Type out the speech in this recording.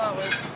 flowers.